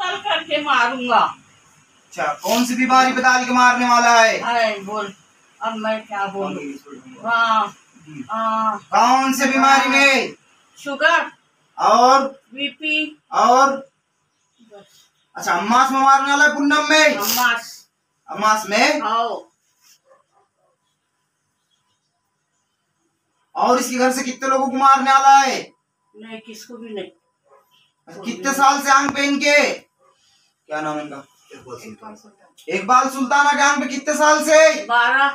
कत्ल करके मारूँगा। अच्छा कौन सी बीमारी डाल के मारने वाला है? अरे बोल। अब मैं क्या बोलूँ? हाँ हाँ? कौन से बीमारी में? शुगर। और? बीपी। और? अच्छा अम्मास में मारने वाला है पूनम में? अम्मास अम्मास में? और इसके घर से कितने लोगों को मारने वाला है? नहीं किसको भी नहीं। अच्छा, कितने साल से आंग पे इनके क्या नाम इनका? इकबाल सुल्ताना। आंग पे कितने साल से? बारह।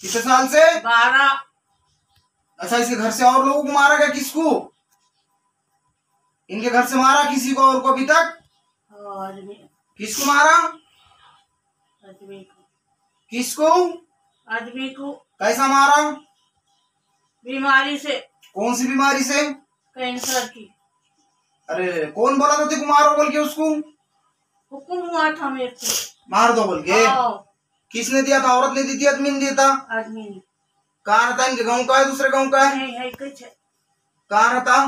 कितने साल से? बारह। अच्छा इसके घर से और लोगों को मारा गया किसको? इनके घर से मारा किसी को और को अभी तक? किसको मारा? आदमी को। किसको? आदमी को। कैसा मारा? बीमारी से। कौन सी बीमारी से? कैंसर की। अरे कौन बोला था तेको मारो बोल के उसको? हुक्म हुआ था मेरे को। मार दो बोल के? किसने दिया था? औरत ने दी थी आदमी ने दिया था? आदमी ने। कहाँ रहता इनके गाँव का है दूसरे गाँव का है? है। कुछ रहता?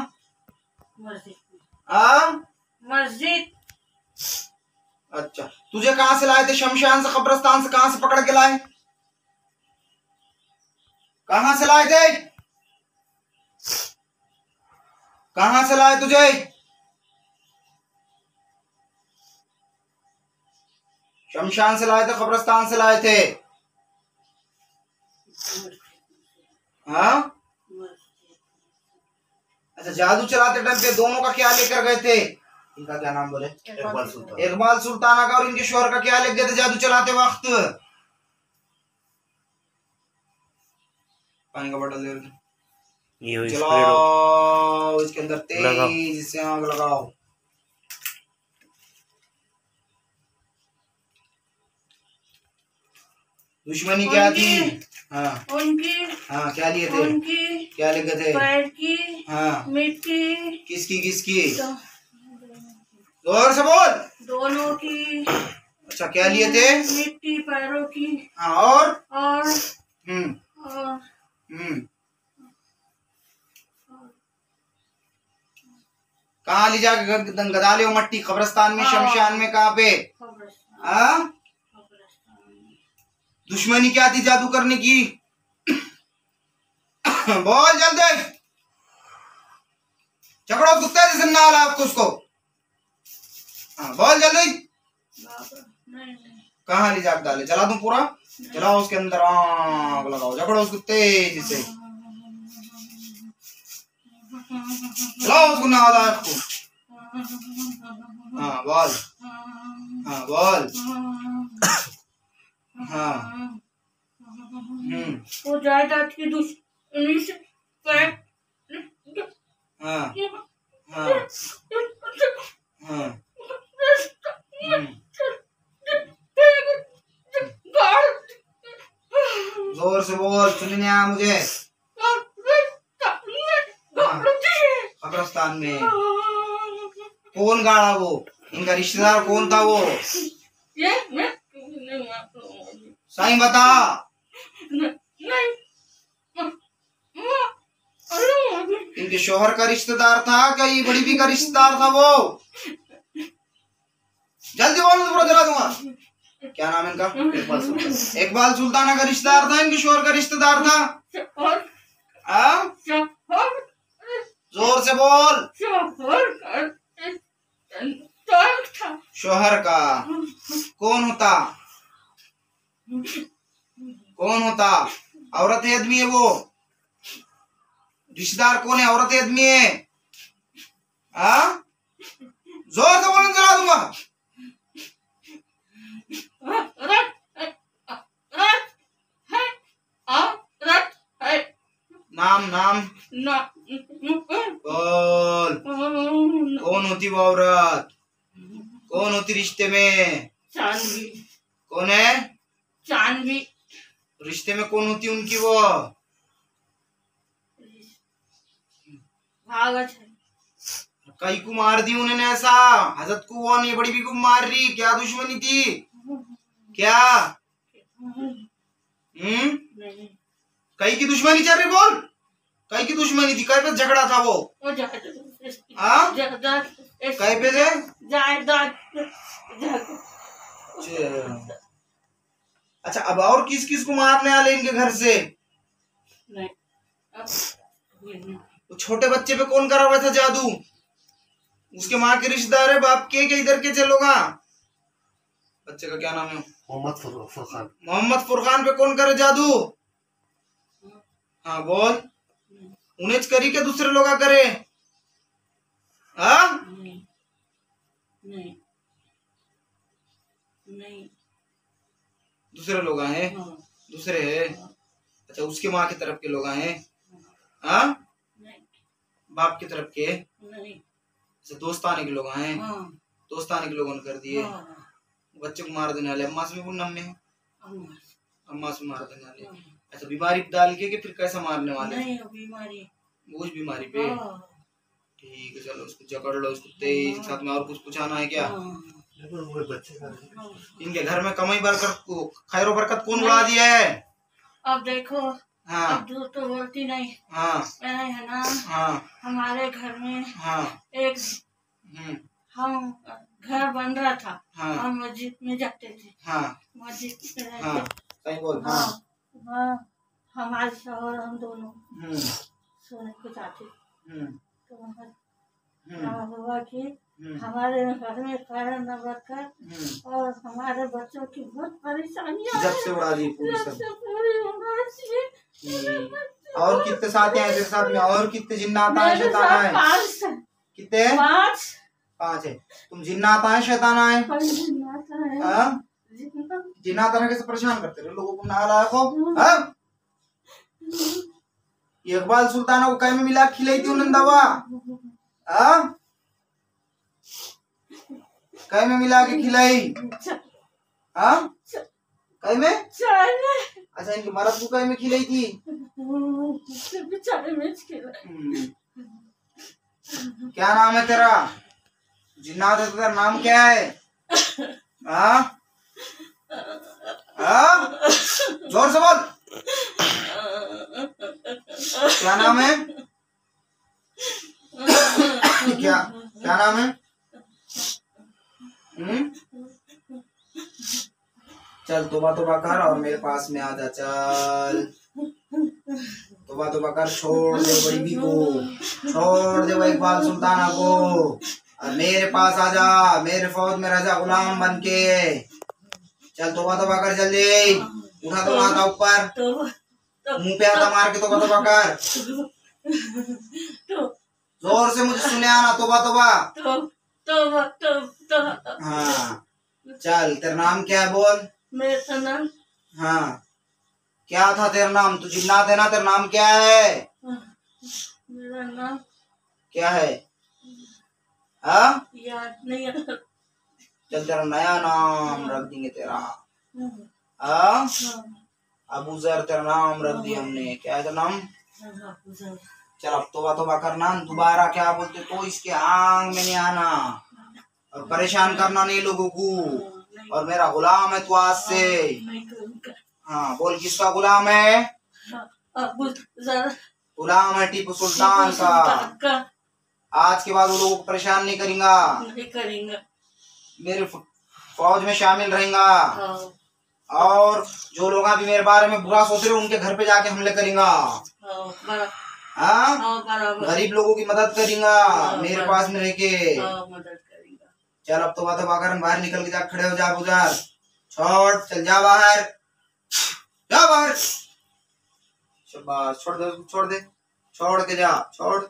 मस्जिद आ? मस्जिद। अच्छा तुझे कहाँ से लाए थे? शमशान से कब्रस्तान से कहाँ से पकड़ के लाए? कहाँ से लाए थे? कहाँ से लाए तुझे? शमशान से लाए थे कब्रस्तान से लाए थे। हाँ? अच्छा जादू चलाते टाइम पे दोनों का क्या लेकर गए थे? इनका क्या नाम बोले? इकबाल सुल्तान। इकबाल सुल्ताना का और इनके शोहर का क्या लेके गए थे जादू चलाते वक्त? पानी का बोतल दे चलाओ इसके अंदर तेज से आग लगाओ। दुश्मनी क्या थी? हाँ। उनकी हाँ क्या लिए थे? उनकी क्या लेके थे? पैर की हाँ। मिट्टी। किसकी किसकी? ज़ोर से बोल। दोनों की अच्छा क्या लिए थे? मिट्टी पैरों की। हाँ और? और हम्म। और हम्म। कहाँ ले जाके गदा ले मट्टी? कब्रस्तान में हाँ। शमशान में कहाँ पे? हाँ। दुश्मनी क्या थी जादू करने की? बोल जल्दी। चकड़ो कुत्ते जैसे ना ला आपको उसको। हाँ बोल जल्दी। कहाँ ले जाके डाले? चला दूँ पूरा? चलाओ उसके अंदर। आग लगाओ। जकड़ो उसको तेज़ी से चलाओ उसको ना ला आपको। हाँ बोल। हाँ बोल। हाँ। हम्म। वो जायदाद की दुश्मनी से हाँ। हाँ। हाँ। ज़ोर से बोल सुन नहीं आया मुझे। कब्रस्तान में। कौन गाड़ा वो? इनका रिश्तेदार कौन था वो? साईं बता। इनके शोहर का रिश्तेदार था, क्या ये बड़ी भी का रिश्तेदार था वो? जल्दी बोल पूरा जला दूँगा। क्या नाम इनका? इकबाल सुल्तान का रिश्तेदार था, इनके शोहर का रिश्तेदार था? ज़ोर से बोल। शोहर का। कौन होता? कौन होता? औरत है आदमी है वो। रिश्तेदार कौन है? औरत है आदमी है। आ? ज़ोर से बोलने चला दूँगा। है है नाम नाम। ना बोल। कौन होती वो औरत? कौन होती रिश्ते में? कौन है? चांदवी रिश्ते में कौन होती उनकी वो? कई को मार दी उन्होंने ऐसा। हज़रत को वो नहीं बड़ी भी को मार रही। क्या दुश्मनी थी? क्या? हम्म? कई की दुश्मनी चल रही बोल। कई की दुश्मनी थी। कई पे झगड़ा था वो। हाँ? कहीं पे से? जायदाद जाके- अच्छा अब और किस किस को मारने वाले इनके घर से। वो छोटे बच्चे पे कौन करा हुआ था जादू? उसके माँ के रिश्तेदार है बाप के के इधर के चलोगा? बच्चे का क्या नाम है? मोहम्मद फुरखान। मोहम्मद फुरकान पे कौन करे जादू? हाँ बोल। उन्हें करी के दूसरे लोग करे? हाँ? नहीं। नहीं। दूसरे लोग हैं। हाँ, दूसरे है। अच्छा उसके माँ की तरफ़ के लोग हैं। हाँ? बाप की तरफ़ के? नहीं। अच्छा दोस्ताने के लोग हैं। हाँ। दोस्ताने के लोगों ने कर दिए। हाँ, बच्चे को मार देने वाले। अम्मा से भी वो नम है अम्मा, से मार देने वाले। अच्छा बीमारी डाल के कि फिर कैसा मारने वाले? नहीं बीमारी। उस बीमारी पे। ठीक है चलो उसको जकड़ लो उसको तेज साथ में और कुछ पूछाना है क्या? हाँ, हाँ। इनके घर में कमाई बरकत खैरो बरकत कौन उड़ा दिया है? अब देखो हाँ। अब दूर तो बोलती नहीं। हाँ। है ना हाँ। हमारे घर में हाँ। एक हम्म, हम घर बन रहा था। हाँ। हम मस्जिद में जाते थे। हाँ। मस्जिद में हाँ। सही बोल हाँ। हाँ हमारे शोहर हम दोनों हम्म। सोने को जाते। हम्म। तो वहाँ हाँ, हुआ कि हमारे घर में कारण न रखकर हम्म। और हमारे बच्चों की बहुत परेशानियाँ जब से उड़ा दी पूरी सब। पूरी होना चाहिए हम्म। और कितने साथी हैं तेरे साथ में? और कितने जिन्नात हैं शैतान साथ हैं पाँच हैं। कितने? हैं पाँच। पाँच है। तुम जिन्नात हैं शैतान हैं पाँच जिन्नात हैं। हाँ? कैसे परेशान करते रहे लोगों को खो हाँ ये इकबाल सुल्ताना को कहीं में मिला खिलाई थी उन्होंने दवा कहीं में मिला के खिलाई? हाँ? कहीं में चाय। अच्छा इनकी मरद को कहीं में खिलाई थी? हम्म। क्या नाम है तेरा? जिन्ना तो तेरा नाम क्या है? हाँ? हाँ? ज़ोर से बोल। क्या नाम है? क्या क्या नाम है? हम्म? चल, तोबा तोबा कर और मेरे पास में आ जा चल। तोबा तोबा कर, छोड़ दे बड़ी बी को। छोड़ दे इकबाल सुल्ताना को। और मेरे पास आ जा मेरे फौज में रह जा गुलाम बन के चल, तोबा तोबा कर जल्दी। उठा तो आता ऊपर। मुँह पे आता मार के तोबा तोबा कर। ज़ोर से मुझे सुने आना, तोबा तोबा। तो तो तो तो हाँ। चल तेरा नाम क्या है बोल? मेरा नाम हाँ। क्या था तेरा नाम? तू जिन्नात है ना तेरा नाम क्या है? मेरा नाम क्या है? हाँ? याद नहीं आता। चल तेरा नया नाम रख देंगे तेरा। हाँ, हाँ। हाँ, अबू जर तेरा नाम रख दिया हमने। क्या है तेरा नाम? हाँ। चल अब तोबा तोबा करना दोबारा क्या बोलते तो इसके आंग में नहीं आना। और परेशान करना नहीं लोगों को। और मेरा गुलाम है तू आज से। हाँ बोल किसका गुलाम है? हाँ, गुलाम है टीपू सुल्तान का। आज के बाद वो लोगों को परेशान नहीं करेगा। नहीं करेंगे। मेरे फौज में शामिल रहेगा। हाँ, और जो लोग अभी मेरे बारे में बुरा सोच रहे हैं उनके घर पे जाके हमले करेगा। हाँ, हाँ हाँ, गरीब लोगों की मदद करेगा मेरे पास में रह के हाँ, चल अब तो बात बाकर बाहर निकल के जा खड़े हो जा गुजार छोड़ चल जा बाहर। जा बाहर। छोड़ दे छोड़ दे। छोड़ के जा छोड़।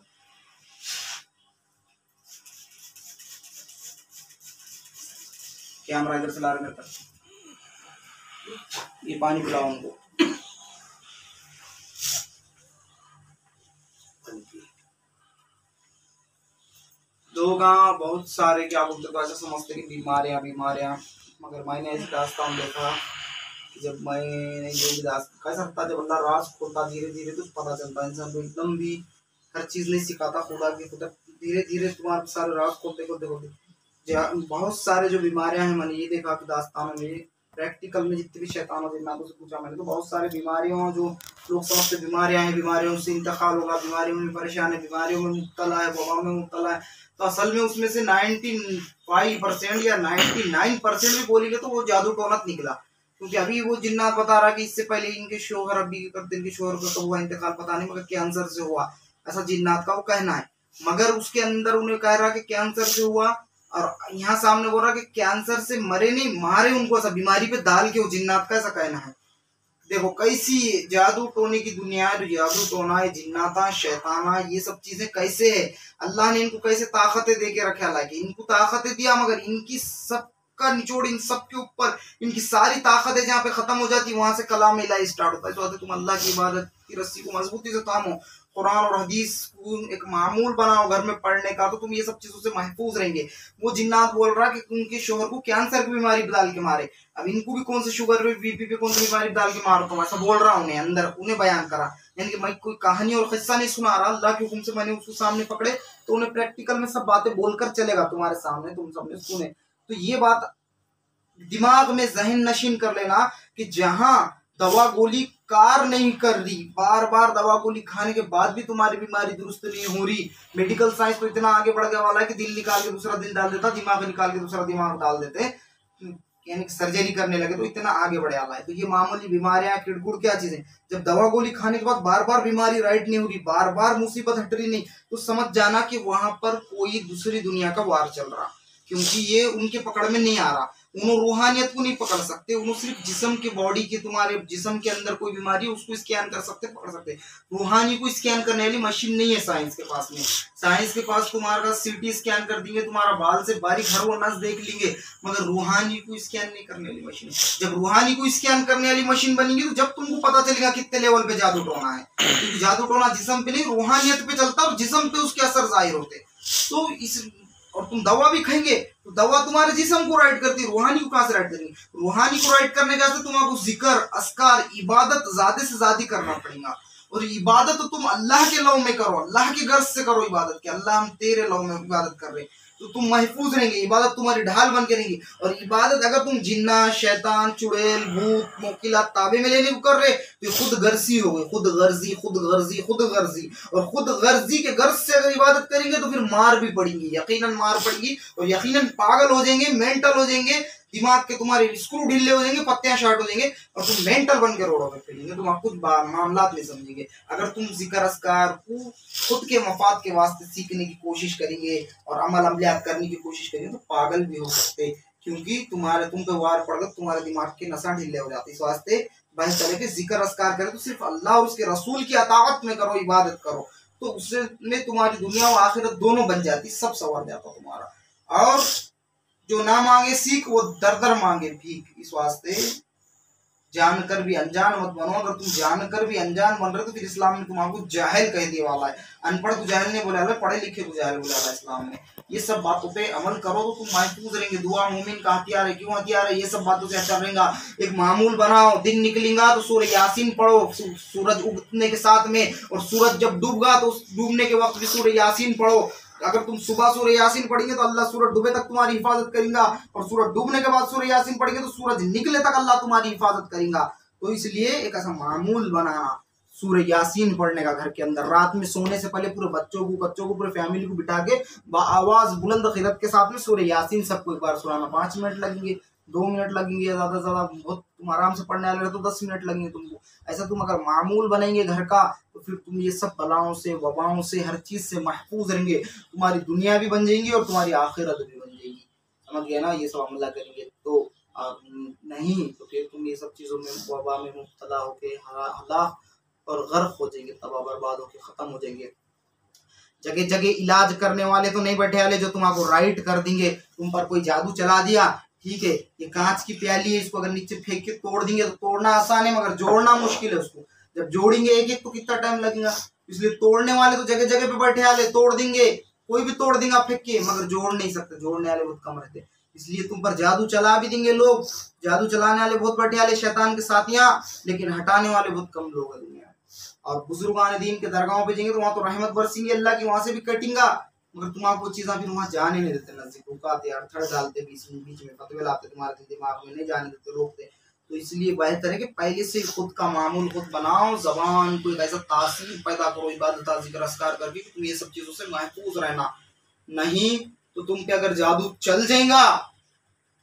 कैमरा इधर से ला रहे मेरे पास। ये पानी पिलाओ उनको। लोग बहुत सारे क्या बोलते हैं ऐसा समझते कि बीमारियाँ बीमारियाँ मगर मैंने ऐसी दास्तान देखा जब मैंने जो भी दास्त कैसा था जब अल्लाह राज खोलता धीरे धीरे तो पता चलता है, इंसान को एकदम भी हर चीज़ नहीं सिखाता, खुदा की खुदा धीरे धीरे तुम्हारे सारे राज खोलते खोलते खोलते बहुत सारे जो बीमारियाँ हैं, मैंने ये देखा कि दास्तानों में प्रैक्टिकल में जितने भी शैतान जिन्नातों से पूछा मैंने तो बहुत सारे बीमारियों जो लोग समझते बीमारियाँ हैं, बीमारियों से इंतकाल होगा, बीमारियों में परेशान है, बीमारियों में मुबतला है वबा में मुबतला है। तो असल में उसमें से 95 परसेंट या 99 परसेंट भी बोलेंगे तो वो जादू टोनत निकला। क्योंकि अभी वो जिन्ना बता रहा कि इससे पहले इनके शोहर अभी करते इनके शोहर का तो हुआ इंतकाल, पता नहीं मगर कैंसर से हुआ। ऐसा जिन्नात का वो कहना है। मगर उसके अंदर उन्हें कह रहा कि कैंसर से हुआ? और यहाँ सामने बोल रहा कि कैंसर से मरे नहीं, मारे उनको ऐसा बीमारी पे डाल के जिन्नात का ऐसा कहना है। देखो, कैसी जादू टोने की दुनिया है जादू टोना है, जिन्नाता, शैताना, ये सब चीज़ें कैसे है? अल्लाह ने इनको कैसे ताकतें दे के रखे, हालाँकि इनको ताकतें दिया, मगर इनकी सब का निचोड़ इन सब के ऊपर, इनकी सारी ताकतें जहाँ पे खत्म हो जाती, वहाँ से कलाम इलाही स्टार्ट होता है। तो तुम अल्लाह की इबादत की रस्सी को मजबूती से थामो। कुरान और हदीस को एक मामूल बनाओ घर में पढ़ने का तो तुम ये सब चीज़ों से महफूज रहेंगे। वो जिन्नात बोल रहा कि उनके शोहर को कैंसर की बीमारी डाल के मारे। अब इनको भी कौन से शुगर पे बीपी पे कौन सी बीमारी डाल के मारो? तुम ऐसा बोल रहा उन्हें अंदर, उन्हें बयान करा। यानी कि मैं कोई कहानी और किस्सा नहीं सुना रहा, अल्लाह के हुक्म से मैंने उसको सामने पकड़े तो उन्हें प्रैक्टिकल में सब बातें बोलकर चलेगा तुम्हारे सामने, तुम सबने सुने। तो ये बात दिमाग में जहन नशीन कर लेना कि जहाँ दवा गोली कार नहीं कर रही। बार बार दवा गोली खाने के बाद भी तुम्हारी बीमारी दुरुस्त नहीं हो रही। मेडिकल साइंस तो इतना आगे बढ़ गया वाला है कि दिल निकाल के दूसरा दिल डाल देता, दिमाग निकाल के दूसरा दिमाग डाल देते। यानी सर्जरी करने लगे तो इतना आगे बढ़े वाला है। तो ये मामूली बीमारियाँ किड़कुड़ क्या चीज़ें? जब दवा गोली खाने के बाद बार बार बीमारी राइट नहीं हो रही बार बार मुसीबत हट रही नहीं तो समझ जाना कि वहाँ पर कोई दूसरी दुनिया का वार चल रहा। क्योंकि ये उनके पकड़ में नहीं आ रहा। उन्होंने रूहानियत को नहीं पकड़ सकते उन्होंने सिर्फ़ जिसम के बॉडी के तुम्हारे, जिसम के अंदर कोई बीमारी है, उसको स्कैन कर सकते, पकड़ सकते। रूहानी को स्कैन करने वाली मशीन नहीं है साइंस के पास में। साइंस के पास तुम्हारा सीटी स्कैन कर देंगे, तुम्हारा बाल से बारीक हर वो नस देख लेंगे, मगर रूहानी को स्कैन नहीं करने वाली मशीन जब रूहानी को स्कैन करने वाली मशीन बनेगी तो जब तुमको पता चलेगा कितने लेवल पे जादू टोना है। क्योंकि जादू टोना जिसम पे नहीं, रूहानियत पे चलता और जिसम पे उसके असर ज़ाहिर होते तो इस और तुम दवा भी खाएँगे तो दवा तुम्हारे जिसम को राइट करती है, रूहानी को कहाँ से राइट करेंगे? रूहानी को राइट करने के तुम आपको ज़िक्र, अस्कार, इबादत ज़्यादा से ज़्यादा करना पड़ेगा। और इबादत तो तुम अल्लाह के लव में करो, अल्लाह के गर्ज से करो इबादत के, अल्लाह हम तेरे लव में इबादत कर रहे हैं। तो तुम महफूज रहेंगे, इबादत तुम्हारी ढाल बन के रहेंगी। और इबादत अगर तुम जिन्ना, शैतान, चुड़ैल, भूत, मोकिला, ताबे में लेने को कर रहे तो खुद गर्जी हो गई खुद गर्जी खुद गर्जी खुद गर्जी। और खुद गर्जी के गर्ज से अगर इबादत करेंगे तो फिर मार भी पड़ेगी, यकीनन मार पड़ेगी, और यकीनन पागल हो जाएँगे, मेंटल हो जाएँगे दिमाग के तुम्हारे स्क्रू ढीले हो जाएँगे, पत्तियाँ शार्ट हो जाएँगे और तुम मेंटल बन के रोडों पे फिरेंगे तुम कुछ मामला नहीं समझेंगे। अगर तुम ज़िक्र अस्कार खुद के मफाद के वास्ते सीखने की कोशिश करेंगे और अमल अमलियात करने की कोशिश करेंगे तो पागल भी हो सकते क्योंकि तुम्हारे तुम पे वार पड़ गए तुम्हारे दिमाग के नशा ढीले हो जाते इस वास्ते बेहतर है कि ज़िक्र अस्कार करें तो सिर्फ़ अल्लाह और उसके रसूल की अतावत में करो, इबादत करो। तो उससे में तुम्हारी दुनिया और आखिरत दोनों बन जाती, सब सवार जाता तुम्हारा। और जो ना मांगे सीख, वो दर दर मांगे भीख। इस वास्ते जानकर भी अनजान मत बनो। अगर तुम जानकर भी अनजान बन रहे तो फिर इस्लाम ने तुम्हारा जाहिल कह दिया वाला है। अनपढ़ को जाहिल नहीं बोला पढ़े लिखे को जाहिल बोला इस्लाम ने। ये सब बातों पे अमल करो तो तुम महफूज रहेंगे। दुआ मोमिन का हथियार है। क्यों हथियार है? ये सब बातों से अच्छा रहेगा। एक मामूल बनाओ। दिन निकलेगा तो सूर्य यासीन पढ़ो। सूरज उगने के साथ में और सूरज जब डूबगा तो डूबने के वक्त भी सूर्य यासीन पढ़ो। अगर तुम सुबह सूर्य यासीन पढ़ेंगे तो अल्लाह सूरज डूबे तक तुम्हारी हिफाजत करेगा और सूरज डूबने के बाद सूर्य यासीन पढ़ेंगे तो सूरज निकले तक अल्लाह तुम्हारी हिफाजत करेगा। तो इसलिए एक ऐसा मामूल बनाना सूर्य यासीन पढ़ने का घर के अंदर, रात में सोने से पहले पूरे बच्चों को बच्चों को, पूरे फैमिली को बिठा के आवाज़ बुलंद खिरत के साथ में सूर्य यासीन सबको एक बार सुनाना। पाँच मिनट लगेंगे। दो मिनट लगेंगे, ज़्यादा से ज़्यादा बहुत तुम आराम से पढ़ने वाले तो दस मिनट लगेंगे तुमको। ऐसा तुम अगर मामूल बनेंगे घर का तो फिर तुम ये सब बलाओं से, वबाओं से, हर चीज़ से महफूज रहेंगे। तुम्हारी दुनिया भी बन जाएँगी और तुम्हारी आखिरत भी बन जाएगी। समझ गया ना? ये सब हमला करेंगे तो नहीं तो फिर तुम ये सब चीज़ों में वबा में मुबतला होके हलाक और गर्क हो जाएँगे तबाह बर्बाद होके खत्म हो जाएँगे। जगह जगह इलाज करने वाले तो नहीं बैठे वाले जो तुम्हारा राइट कर देंगे। तुम पर कोई जादू चला दिया ठीक है, ये कांच की प्याली है, इसको अगर नीचे फेंक के तोड़ देंगे तो तोड़ना आसान है, मगर जोड़ना मुश्किल है उसको। जब जोड़ेंगे एक एक तो कितना टाइम लगेगा? इसलिए तोड़ने वाले तो जगह जगह पे बैठे वाले, तोड़ देंगे। कोई भी तोड़ देंगे फेंक के, मगर जोड़ नहीं सकते, जोड़ने वाले बहुत कम रहते इसलिए तुम पर जादू चला भी देंगे लोग। जादू चलाने वाले बहुत बैठे वाले, शैतान के साथियाँ, लेकिन हटाने वाले बहुत कम लोग हैं दुनिया और बुजुर्गान दीन के दरगाहों पे जाएँगे तो वहाँ तो रहमत बरसेंगे अल्लाह की, वहाँ से भी कटेंगा। मगर तुम आपको चीज़ा फिर वहाँ जाने नहीं देते नज़दीक रुकाते अड़थड़ डालते, बीच में बीच में, फतवे लाते, तुम्हारे दिमाग में नहीं जाने देते, रोकते। तो इसलिए बेहतर है कि पहले से खुद का मामूल खुद बनाओ, जबान को एक ऐसा तासीर पैदा करो, इबादत ज़िक्र असकार करके तुम ये सब चीज़ों से महफूज रहना। नहीं तो तुम पे अगर जादू चल जाएगा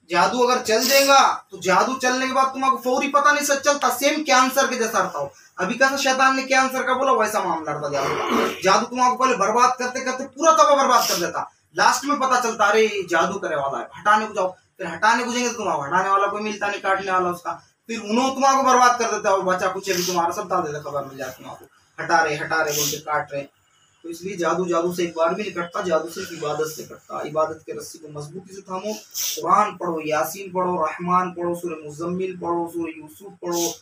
जादू अगर चल जाएगा तो जादू चलने के बाद तुम्हारा फौरी पता नहीं सच चलता सेम कैंसर के जैसा रहता हो। अभी कैसा शैतान ने कैंसर का बोला, वैसा मामला रहता जादू का। जादू तुम्हारा पहले बर्बाद करते करते पूरा तबा बर्बाद कर देता। लास्ट में पता चलता, अरे, जादू करे वाला है, हटाने को जाओ। फिर हटाने को जाएँगे तो तुम्हारा हटाने वाला कोई मिलता नहीं, काटने वाला उसका। फिर उन्होंने तुम्हारा बर्बाद कर देता, और बच्चा कुछ भी तुम्हारा, सब डाल देता, खबर मिल जाए तुम्हारा हटा रहे हटा रहे, बोलते काट रहे। तो इसलिए जादू जादू से एक बार भी नहीं कटता, जादू सिर्फ़ इबादत से कटता। इबादत के रस्सी को मजबूती से थामो, कुरान पढ़ो, यासीन पढ़ो, रहमान पढ़ो सूर्य मुजम्मिल पढ़ो सूर्य यूसुफ पढ़ो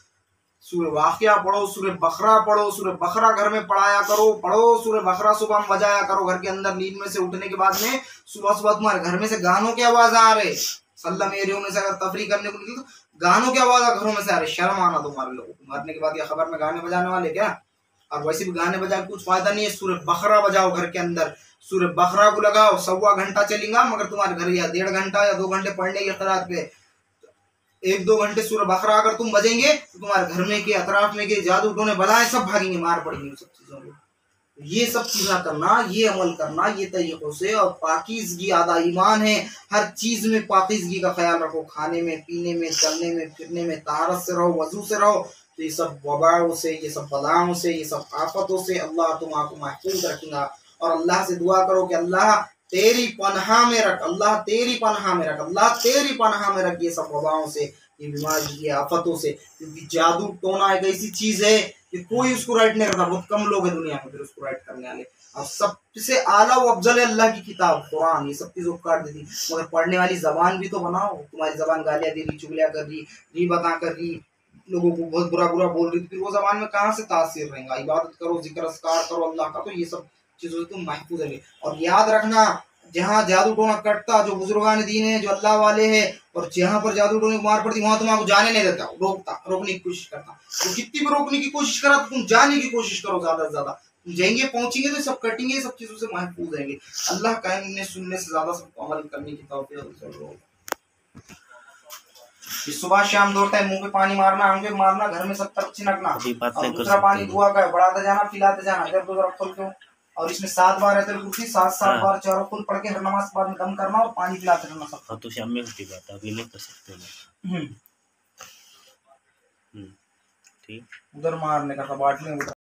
सूर्य वाकिया पढ़ो सूर्य बकरा पढ़ो सूर्य बकरा घर में पढ़ाया करो, पढ़ो सूर्य बकरा सुबह में बजाया करो, घर के अंदर नींद में से उठने के बाद में सुबह सुबह तुम्हारे घर में से गानों की आवाज़ आ रहे। सल्लम एरियो में से अगर तफरी करने को निकले तो गानों की आवाज़ घरों में से आ रही। शर्म आना तुम्हारे लोगों को। मरने के बाद यह खबर में गाने बजाने वाले क्या? और वैसे भी गाने बजा कुछ फ़ायदा नहीं है सूर्य बकरा बजाओ घर के अंदर। सूर्य बकरा को लगाओ, सवा घंटा चलेगा, मगर तुम्हारे घर या डेढ़ घंटा या दो घंटे पढ़ने के खराब पे। एक दो घंटे सूर्य बकरा अगर तुम बजेंगे तो तुम्हारे घर में के, अतराफ में के, जादू टोने बजाए सब भागेंगे, मार पड़ेंगे सब चीज़ों को ये सब चीज़ें करना, ये अमल करना, ये तरीकों से, और पाकिजगी, आधा ईमान है। हर चीज़ में पाकिजगी का ख्याल रखो, खाने में, पीने में, चलने में, फिरने में, तारत से रहो, वज़ू से रहो। तो ये सब वबाओं से, ये सब बलाओं से, ये सब आफतों से अल्लाह तुम आपको महफूज रखेगा। और अल्लाह से दुआ करो कि अल्लाह तेरी पनहा में रख, अल्लाह तेरी पनहा में रख, अल्लाह तेरी पनहा में रख ये सब वबाओं से, ये बीमारी, ये आफतों से। क्योंकि जादू टोना एक ऐसी चीज़ है कि कोई उसको राइट नहीं करता, बहुत कम लोग हैं दुनिया में फिर उसको राइट करने वाले। और सबसे आला व अफजल अल्लाह की किताब, कुरान, ये सब चीज़ों को काट देती। मगर पढ़ने वाली जबान भी तो बनाओ, तुम्हारी जबान गालियाँ दे रही चुगलियाँ कर रही री बता कर रही लोगों को बहुत बुरा बुरा बोल रही थी, फिर वो जबान में कहाँ से तासीर रहेगा? इबादत करो ज़िक्र असकार करो, अल्लाह का तो ये सब चीज़ों से तुम महफूज रहेंगे। और याद रखना, जहाँ जादू टोना कटता, जो बुजुर्गान दीन है, जो अल्लाह वाले हैं, और जहाँ पर जादू टोने की मार पड़ती, वहाँ तुम आपको जाने नहीं देता रोकता, रोकने की कोशिश करता। तो कितनी भी रोकने की कोशिश करा तो तुम जाने की कोशिश करो ज़्यादा से ज़्यादा। तुम जाएँगे, पहुँचेंगे तो सब कटेंगे सब चीज़ों से महफूज रहेंगे। अल्लाह कहने सुनने से ज़्यादा सबको अमल करने की तौफीक कि सुबह शाम दौड़ता है मुँह पे पानी मारना आँख मारना घर में सब तरफ़ छिनकना और दूसरा पानी धुआ का है बढ़ाते जाना पिलाते जाना इधर दूसरा खोल के और इसमें सात बार रहते कुर्सी सात सात हाँ। बार चारों खुल पढ़ के हर नमाज़ के बाद में दम करना और पानी पिलाते रहना सब। हाँ तो शाम में उठी बात अभी नहीं कर सकते हम्म, हम्म, ठीक। उधर मारने का था बाटने उधर।